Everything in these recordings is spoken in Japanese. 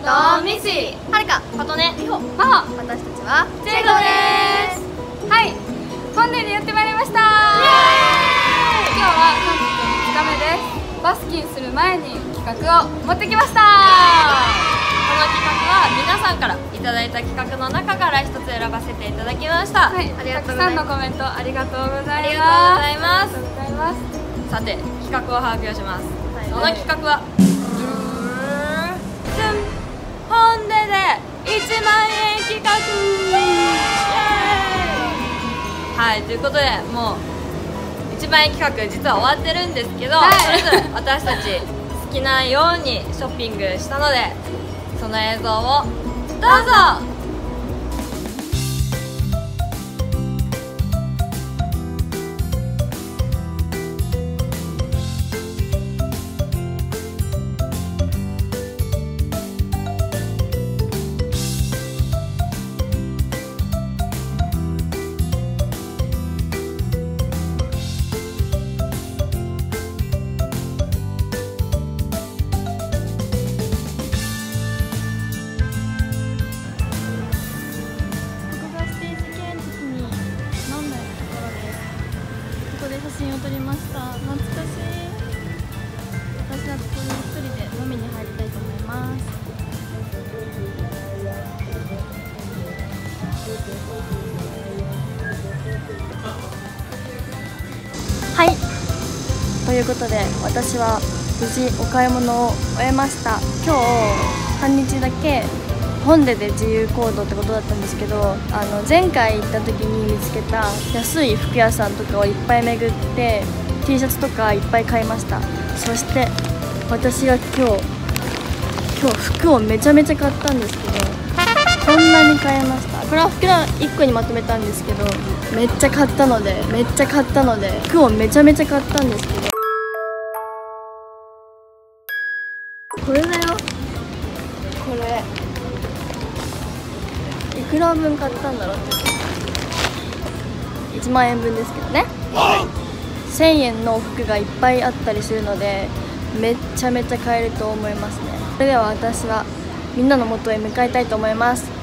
ドミシはるかことねみほまほ私たちはジェイコです。はい。本音でやってまいりました。今日は韓国3日目です。バスキンする前に企画を持ってきました。この企画は皆さんからいただいた企画の中から一つ選ばせていただきました。はい、ありがとうごたくさんざいますのコメントありがとうございます。ありがとうございます。すさて企画を発表します、はい。その企画は？1万円企画。イエーイはいということでもう1万円企画実は終わってるんですけど、はい。それぞれ私たち好きなようにショッピングしたのでその映像をどうぞました。懐かしい。私はここに一人で飲みに入りたいと思います。はい。ということで私は無事お買い物を終えました。今日半日だけホンデで自由行動ってことだったんですけどあの前回行った時に見つけた安い服屋さんとかをいっぱい巡って T シャツとかいっぱい買いました。そして私が今日今日服をめちゃめちゃ買ったんですけどこんなに買いました。これは服の1個にまとめたんですけどめっちゃ買ったのでめっちゃ買ったので服をめちゃめちゃ買ったんですけど。これだよ。これ。いくら分買ったんだろうって。1万円分ですけどね。1000円の服がいっぱいあったりするのでめっちゃめちゃ買えると思いますね。それでは私はみんなの元へ向かいたいと思います。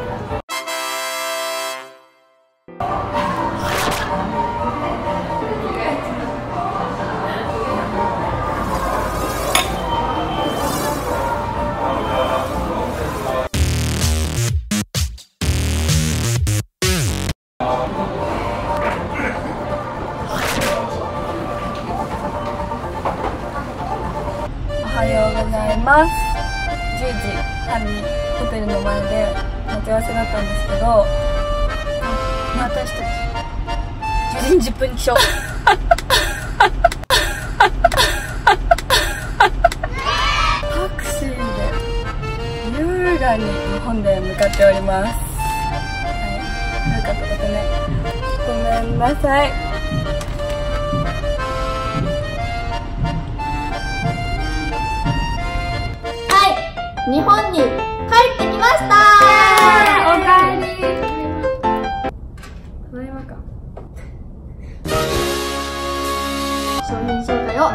おはようございます。10時半にホテルの前で待ち合わせだったんですけどまあ私たち10時10分に起床タクシーで優雅に日本で向かっております。はいよかったことね。ごめんなさい。はい日本に帰ってきました。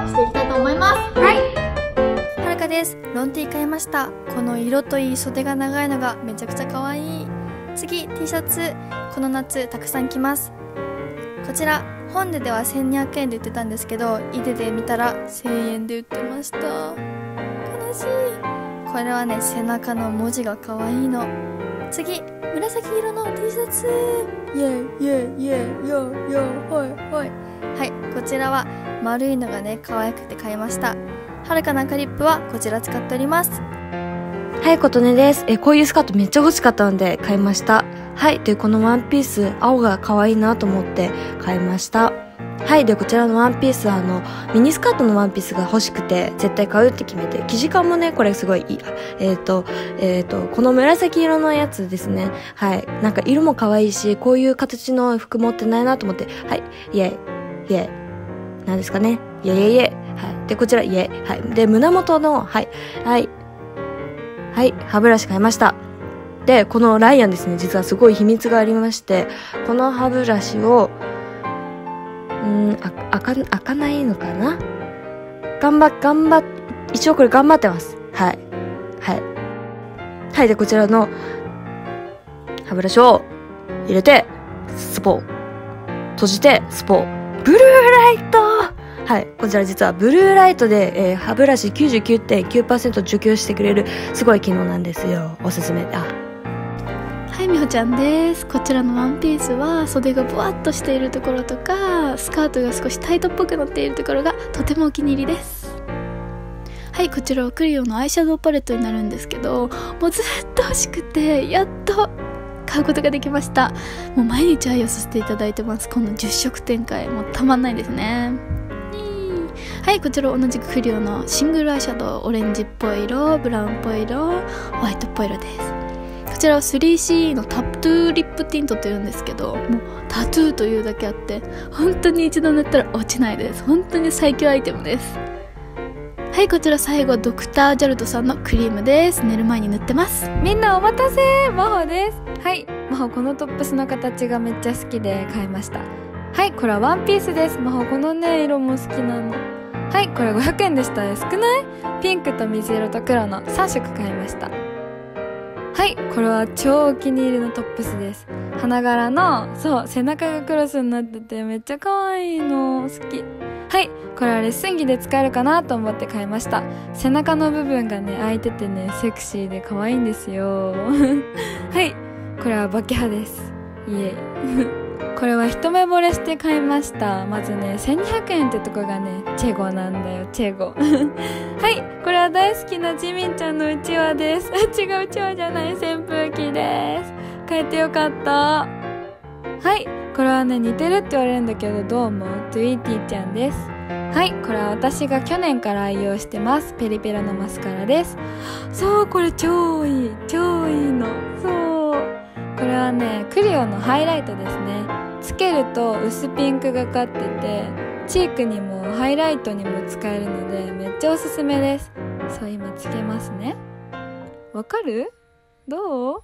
していきたいと思います。はい。はるかです。ロン T 買いました。この色といい袖が長いのがめちゃくちゃ可愛い。次 T シャツ。この夏たくさん着ます。こちら本ででは1200円で売ってたんですけどイデで見たら1000円で売ってました。悲しい。これはね背中の文字が可愛いの。次紫色の T シャツ。イェイイェイイェイヨーヨーほいほいはいこちらは丸いのがね可愛くて買いましたはるかなカリップはこちら使っておりますはい、ことねです。え、こういうスカートめっちゃ欲しかったので買いました。はい、で、このワンピース、青が可愛いなと思って買いました。はい、で、こちらのワンピースは、あの、ミニスカートのワンピースが欲しくて、絶対買うって決めて、生地感もね、これすごいいい。えっ、と、えっ、と、この紫色のやつですね。はい、なんか色も可愛いし、こういう形の服持ってないなと思って、はい、イェイ、イェイ。なんですかね。イェイイェイイェイ。はい。で、こちら、イェイ。はい。で、胸元の、はい、はい、はい、歯ブラシ買いました。で、このライアンですね、実はすごい秘密がありまして、この歯ブラシを、うん、あ、開か、開かないのかな？頑張、頑張、一応これ頑張ってます。はい。はい。はい、で、こちらの歯ブラシを入れて、スポー。閉じて、スポー。ブルーライトはい。こちら実はブルーライトで、えー歯ブラシ99.9%除去してくれるすごい機能なんですよ。おすすめだ。はい、みほちゃんです。こちらのワンピースは袖がブワッとしているところとか、スカートが少しタイトっぽくなっているところがとてもお気に入りです。はい、こちらはクリオのアイシャドウパレットになるんですけど、もうずっと欲しくて、やっと買うことができました。もう毎日愛用させていただいてます。この10色展開、もうたまんないですね。はい、こちら同じくクリオのシングルアイシャドウ、オレンジっぽい色、ブラウンっぽい色、ホワイトっぽい色です。こちらは 3C のタトゥーリップティントというんですけどもうタトゥーというだけあって本当に一度塗ったら落ちないです本当に最強アイテムですはいこちら最後ドクター・ジャルドさんのクリームです寝る前に塗ってますみんなお待たせマホですはい。マホこのトップスの形がめっちゃ好きで買いました。はいこれはワンピースです。マホこのね色も好きなの。はいこれ500円でした。安くない？ピンクと水色と黒の3色買いました。はいこれは超お気に入りのトップスです。花柄のそう背中がクロスになっててめっちゃ可愛いの。好き。はいこれはレッスン着で使えるかなと思って買いました。背中の部分がね開いててねセクシーで可愛いんですよ。はい。これはバケハです。イエイこれは一目惚れして買いました。まずね1200円ってとこがねチェゴなんだよチェゴ。はいこれは大好きなジミンちゃんのうちわです。違ううちわじゃない扇風機です。買えてよかった。はいこれはね似てるって言われるんだけどどう思う？トゥイーティーちゃんです。はいこれは私が去年から愛用してます。ペリペラのマスカラです。そうこれ超いい超いいの。そうクリオのハイライトですね。つけると薄ピンクがかっててチークにもハイライトにも使えるのでめっちゃおすすめです。そう今つけますね。わかる？どう？